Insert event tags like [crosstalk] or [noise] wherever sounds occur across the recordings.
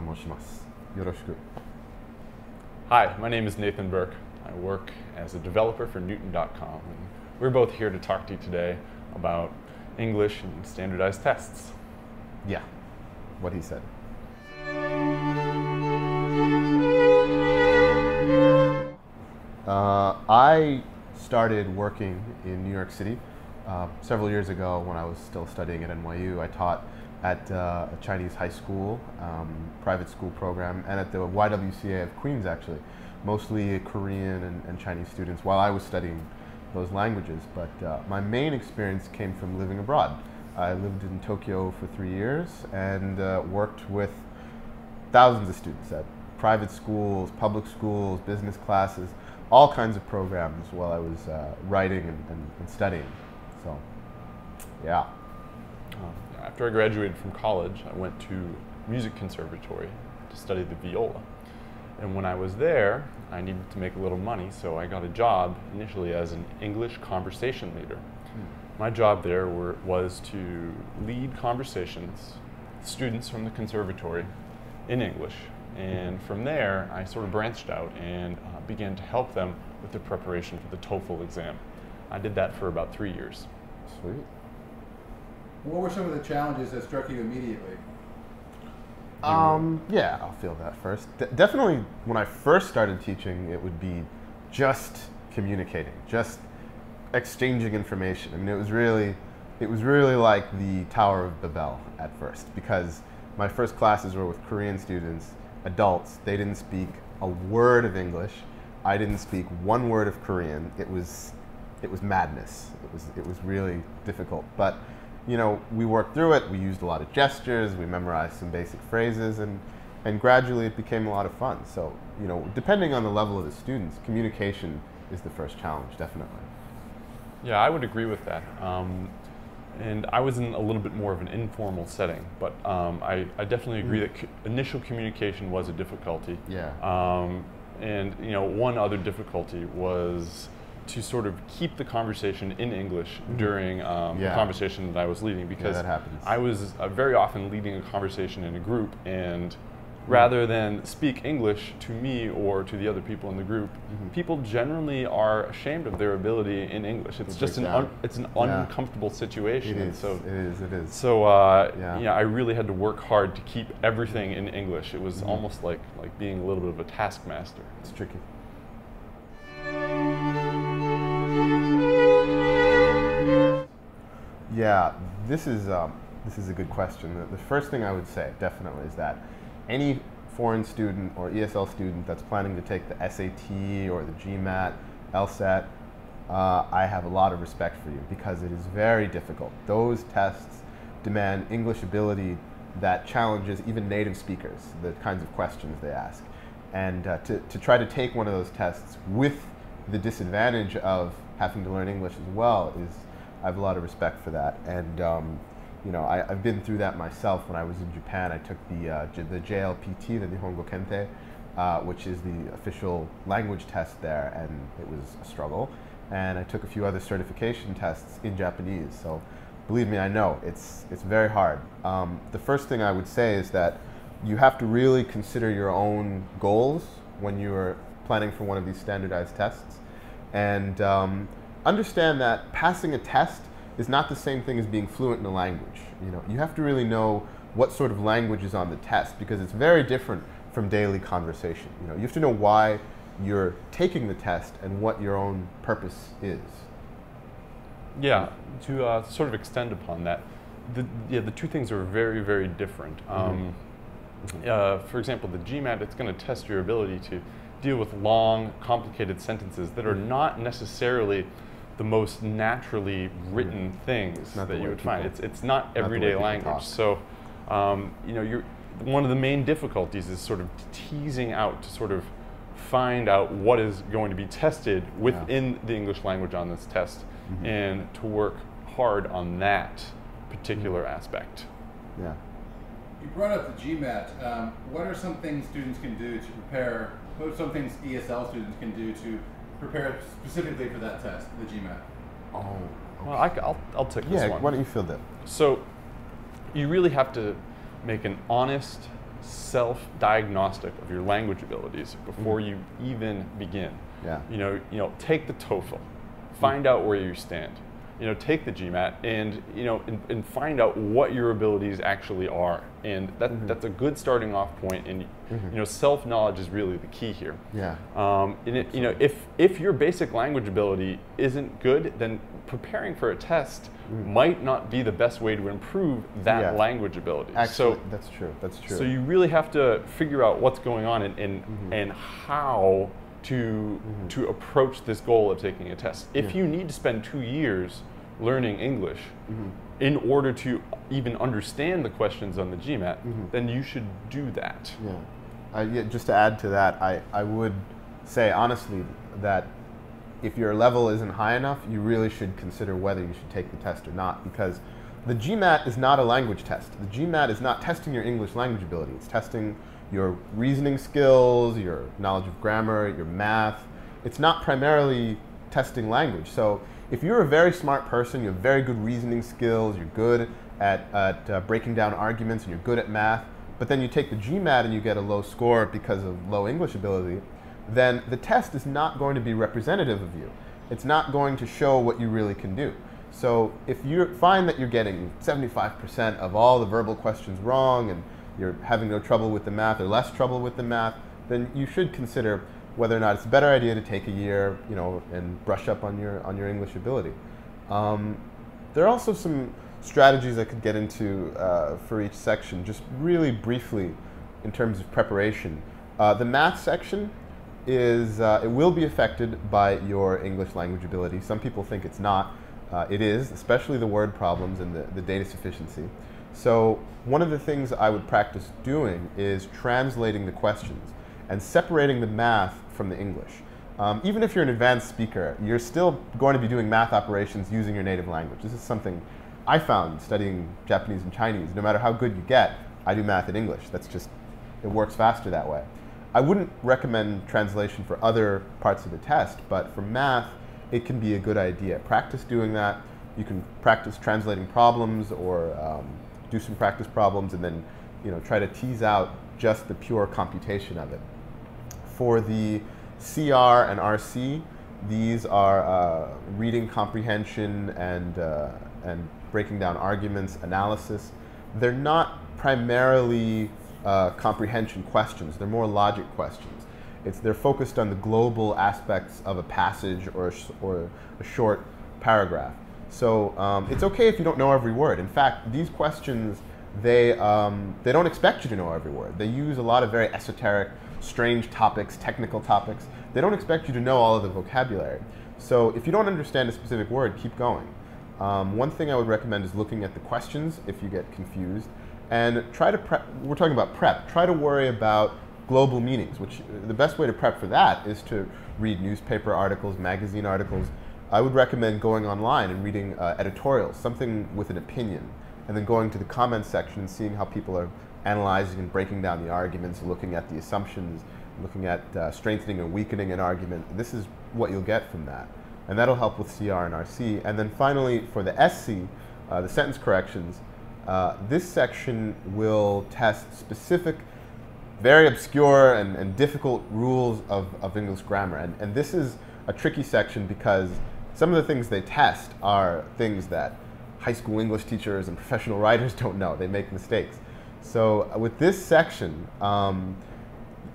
と申します。よろしく。Hi, my name is Nathan Burke. I work as a developer for Knewton.com. We're both here to talk to you today about English and standardized tests. Yeah, what he said. Uh, I started working in New York City uh, several years ago when I was still studying at NYU. I taught at uh, a Chinese high school, um, private school program, and at the YWCA of Queens, actually, mostly Korean and, and Chinese students while I was studying those languages. But uh, my main experience came from living abroad. I lived in Tokyo for three years and uh, worked with thousands of students at private schools, public schools, business classes, all kinds of programs while I was uh, writing and, and, and, studying. So, yeah. After I graduated from college, I went to music conservatory to study the viola. And when I was there, I needed to make a little money, so I got a job initially as an English conversation leader. Hmm. My job there were, was to lead conversations with students from the conservatory in English and from there, I sort of branched out and uh, began to help them with the preparation for the TOEFL exam. I did that for about three years. Sweet. What were some of the challenges that struck you immediately? Um, yeah, I'll feel that first. De definitely, when I first started teaching, it would be just communicating, just exchanging information. I mean, it was really, it was really like the Tower of Babel at first because my first classes were with Korean students adults, they didn't speak a word of English. I didn't speak one word of Korean. It was, it was madness. It was, it was really difficult. But, you know, we worked through it. We used a lot of gestures. We memorized some basic phrases, and, and gradually it became a lot of fun. So, you know, depending on the level of the students, communication is the first challenge, definitely. Yeah, I would agree with that. Um, and I was in a little bit more of an informal setting, but um, I, I, definitely agree mm. that initial communication was a difficulty. Yeah. Um, and you know, one other difficulty was to sort of keep the conversation in English mm. during um, yeah. the conversation that I was leading because yeah, I was uh, very often leading a conversation in a group and rather than speak English to me or to the other people in the group, mm-hmm. people generally are ashamed of their ability in English. It's just an un, it's an yeah. uncomfortable situation. It is. So, it is. It is. So uh, yeah. yeah, I really had to work hard to keep everything in English. It was mm-hmm. almost like like being a little bit of a taskmaster. It's tricky. Yeah, this is um, this is a good question. The, the first thing I would say definitely is that any foreign student or ESL student that's planning to take the SAT or the GMAT, LSAT, uh, I have a lot of respect for you because it is very difficult. Those tests demand English ability that challenges even native speakers, the kinds of questions they ask. And uh, to, to try to take one of those tests with the disadvantage of having to learn English as well is, I have a lot of respect for that. And um, you know, I, have been through that myself when I was in Japan. I took the, uh, the JLPT, the Nihongo Kentei, uh, which is the official language test there, and it was a struggle. And I took a few other certification tests in Japanese. So believe me, I know it's, it's very hard. Um, the first thing I would say is that you have to really consider your own goals when you're planning for one of these standardized tests. And um, understand that passing a test is not the same thing as being fluent in a language. You know, you have to really know what sort of language is on the test because it's very different from daily conversation. You know, you have to know why you're taking the test and what your own purpose is. Yeah, to uh, sort of extend upon that, the, yeah, the two things are very, very different. Mm -hmm. um, uh, for example, the GMAT, it's going to test your ability to deal with long, complicated sentences that are mm-hmm. not necessarily the most naturally written things that you would people, find. It's, it's not everyday not language. Talk. So, um, you know, you're, one of the main difficulties is sort of teasing out to sort of find out what is going to be tested within yeah. the English language on this test mm -hmm. and to work hard on that particular mm -hmm. aspect. Yeah. You brought up the GMAT. Um, what are some things students can do to prepare? What are some things ESL students can do to prepare specifically for that test, the GMAT? Oh, okay. well, I, will I'll take this yeah, one. why don't you fill that? So, you really have to make an honest self-diagnostic of your language abilities before mm-hmm. you even begin. Yeah. You know, you know, take the TOEFL, mm. find out where you stand. You know, take the GMAT and you know and, and find out what your abilities actually are, and that, that's a good starting off point. And you know, self knowledge is really the key here. Yeah. Um, and it, you know, if if your basic language ability isn't good, then preparing for a test might not be the best way to improve that Yeah. language ability. Actually, so, that's true. That's true. so you really have to figure out what's going on and and, Mm-hmm. and how to to approach this goal of taking a test. If Yeah. you need to spend two years learning English Mm-hmm. in order to even understand the questions on the GMAT, Mm-hmm. then you should do that. Yeah. Uh, yeah. Just to add to that, I, I would say honestly that if your level isn't high enough, you really should consider whether you should take the test or not because the GMAT is not a language test. The GMAT is not testing your English language ability. It's testing your reasoning skills, your knowledge of grammar, your math. It's not primarily testing language. So if you're a very smart person, you have very good reasoning skills, you're good at, at uh, breaking down arguments, and you're good at math, but then you take the GMAT and you get a low score because of low English ability, then the test is not going to be representative of you. It's not going to show what you really can do. So if you find that you're getting 75% of all the verbal questions wrong and you're having no trouble with the math or less trouble with the math, then you should consider whether or not it's a better idea to take a year, you know, and brush up on your on your English ability. Um, there are also some strategies I could get into uh, for each section, just really briefly in terms of preparation. Uh, the math section is uh, it will be affected by your English language ability. Some people think it's not. Uh, it is, especially the word problems and the, the data sufficiency. So one of the things I would practice doing is translating the questions and separating the math from the English. Um, even if you're an advanced speaker, you're still going to be doing math operations using your native language. This is something I found studying Japanese and Chinese. No matter how good you get, I do math in English. That's just, it works faster that way. I wouldn't recommend translation for other parts of the test, but for math, it can be a good idea. Practice doing that. You can practice translating problems or um, do some practice problems and then you know, try to tease out just the pure computation of it. For the CR and RC, these are uh, reading comprehension and, uh, and breaking down arguments, analysis. They're not primarily uh, comprehension questions, they're more logic questions. It's, they're focused on the global aspects of a passage or a, or a short paragraph. So um, it's okay if you don't know every word. In fact, these questions, they, um, they don't expect you to know every word. They use a lot of very esoteric, strange topics, technical topics. They don't expect you to know all of the vocabulary. So if you don't understand a specific word, keep going. Um, one thing I would recommend is looking at the questions if you get confused, and try to prep. We're talking about prep. Try to worry about global meanings. Which the best way to prep for that is to read newspaper articles, magazine articles. I would recommend going online and reading uh, editorials, something with an opinion, and then going to the comments section and seeing how people are analyzing and breaking down the arguments, looking at the assumptions, looking at uh, strengthening or weakening an argument. This is what you'll get from that. And that'll help with CR and RC. And then finally, for the SC, uh, the sentence corrections, uh, this section will test specific, very obscure and, and difficult rules of, of English grammar. And, and this is a tricky section because some of the things they test are things that high school English teachers and professional [laughs] writers don't know. They make mistakes. So uh, with this section, um,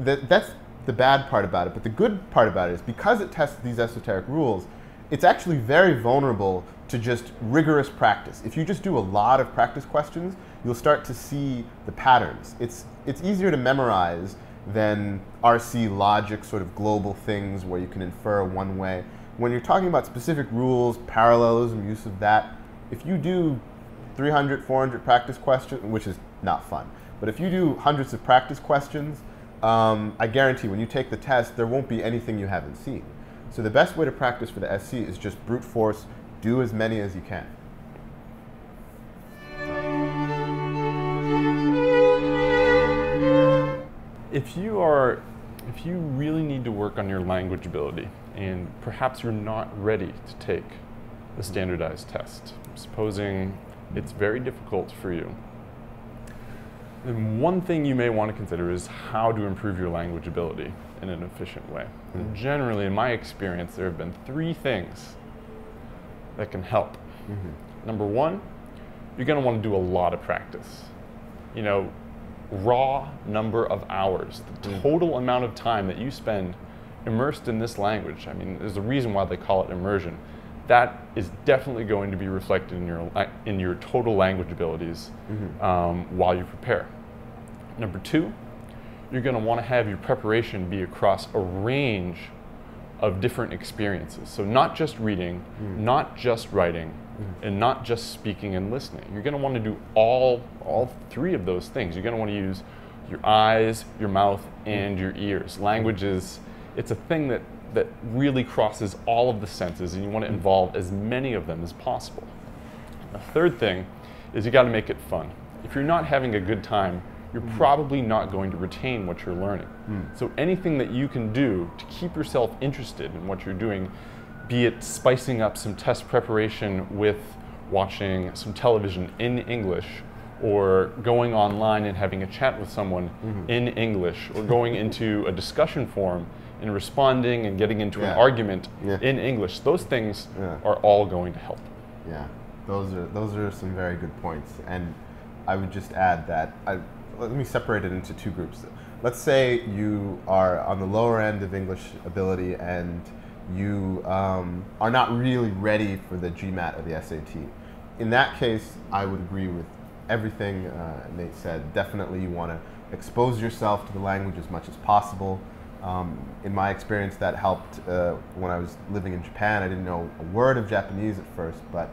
that, that's the bad part about it. But the good part about it is because it tests these esoteric rules, it's actually very vulnerable to just rigorous practice. If you just do a lot of practice questions, you'll start to see the patterns. It's, it's easier to memorize than RC logic, sort of global things where you can infer one way. When you're talking about specific rules, parallelism, use of that, if you do 300, 400 practice questions, which is not fun, but if you do hundreds of practice questions, um, I guarantee when you take the test, there won't be anything you haven't seen. So the best way to practice for the SC is just brute force, do as many as you can. If you are, if you really need to work on your language ability, and perhaps you're not ready to take the standardized test, supposing it's very difficult for you, And one thing you may want to consider is how to improve your language ability in an efficient way. And Mm-hmm. generally, in my experience, there have been three things that can help. Mm-hmm. Number one, you're going to want to do a lot of practice. You know, raw number of hours, the Mm. total amount of time that you spend immersed in this language. I mean, there's a reason why they call it immersion. That is definitely going to be reflected in your in your total language abilities mm-hmm. um, while you prepare. Number two, you're going to want to have your preparation be across a range of different experiences. So, not just reading, mm. not just writing, mm. and not just speaking and listening. You're going to want to do all, all three of those things. You're going to want to use your eyes, your mouth, mm. and your ears. Language is it's a thing that, that really crosses all of the senses, and you want to involve as many of them as possible. The third thing is you got to make it fun. If you're not having a good time, you're hmm. probably not going to retain what you're learning. Hmm. So anything that you can do to keep yourself interested in what you're doing, be it spicing up some test preparation with watching some television in English or going online and having a chat with someone hmm. in English or going into a discussion forum and responding and getting into Yeah. an argument Yeah. in English, those things Yeah. are all going to help. Yeah, those are those are some very good points, and I would just add that I, let me separate it into two groups. Let's say you are on the lower end of English ability and you um, are not really ready for the GMAT or the SAT. In that case, I would agree with everything uh, Nate said. Definitely, you want to expose yourself to the language as much as possible. Um, in my experience, that helped uh, when I was living in Japan. I didn't know a word of Japanese at first, but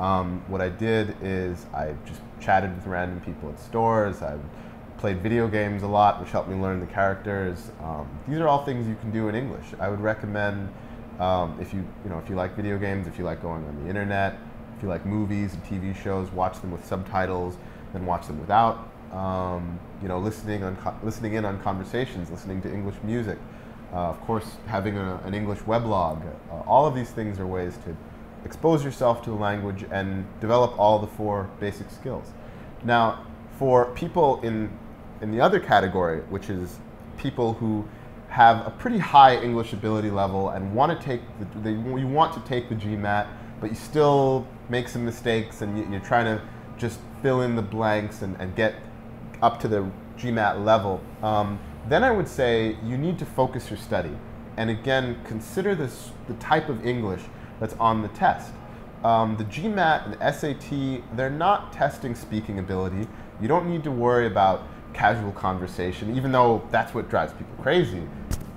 um, what I did is I just chatted with random people at stores. I played video games a lot, which helped me learn the characters. Um, these are all things you can do in English. I would recommend um, if you you know if you like video games, if you like going on the internet, if you like movies and TV shows, watch them with subtitles, then watch them without. Um, you know, listening on listening in on conversations, listening to English music. Uh, of course, having a, an English weblog. Uh, all of these things are ways to expose yourself to a language and develop all the four basic skills. Now, for people in in the other category, which is people who have a pretty high English ability level and want to take the, you want to take the GMAT, but you still make some mistakes and you, you're trying to just fill in the blanks and, and get up to the GMAT level. Um, then I would say you need to focus your study. And again, consider this the type of English that's on the test. Um, the GMAT and the SAT, they're not testing speaking ability. You don't need to worry about casual conversation, even though that's what drives people crazy.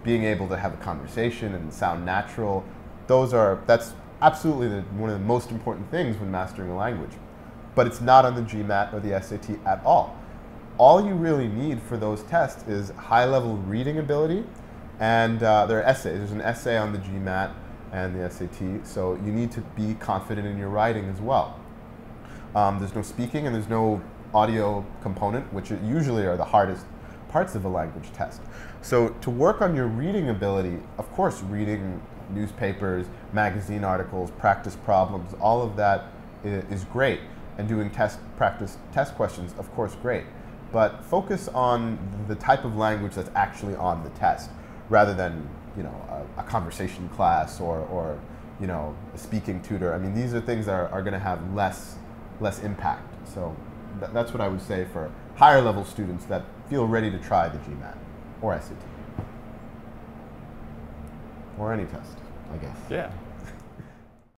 Being able to have a conversation and sound natural, those are that's absolutely the, one of the most important things when mastering a language. But it's not on the GMAT or the SAT at all. All you really need for those tests is high-level reading ability, and uh, there are essays. There's an essay on the GMAT and the SAT, so you need to be confident in your writing as well. Um, there's no speaking and there's no audio component, which usually are the hardest parts of a language test. So to work on your reading ability, of course, reading newspapers, magazine articles, practice problems, all of that is great. And doing test practice test questions, of course, great. But focus on the type of language that's actually on the test, rather than you know a, a conversation class or, or you know a speaking tutor. I mean, these are things that are, are going to have less less impact. So th- that's what I would say for higher level students that feel ready to try the GMAT or SAT or any test, I guess. Yeah.